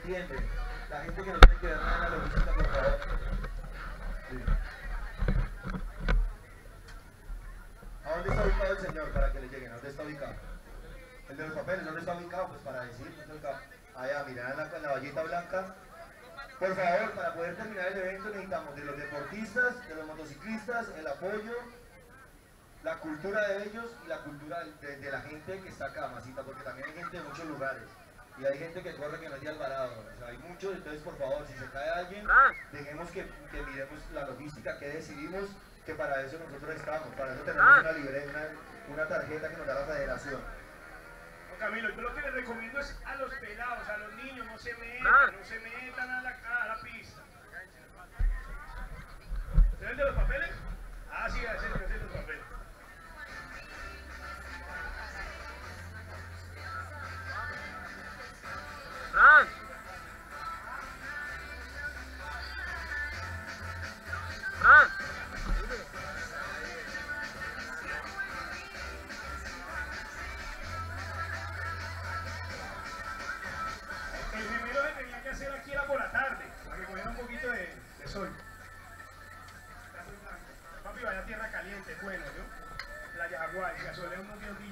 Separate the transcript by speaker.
Speaker 1: entienden. La gente que no tiene que ver nada la logística, por favor. ¿A dónde está ubicado el señor para que le lleguen? ¿A dónde está ubicado? El de los papeles, ¿dónde está ubicado? Pues para decir, ¿dónde está ubicado? Allá, mira, en la, la vallita blanca. Por favor, para poder terminar el evento necesitamos de los deportistas, de los motociclistas, el apoyo, la cultura de ellos y la cultura de, de la gente que está acá, Masita, porque también hay gente de muchos lugares. Y hay gente que corre que no es de Alvarado, o sea, hay muchos, entonces por favor, si se cae alguien, dejemos que, que miremos la logística, que decidimos que para eso nosotros estamos, para eso tenemos una libreta, una, una tarjeta que nos da la federación.
Speaker 2: No, Camilo, yo lo que les recomiendo es a los pelados, a los niños, no se metan, no se metan a la, a la pista. ¿Se ven de los papeles? Solemos que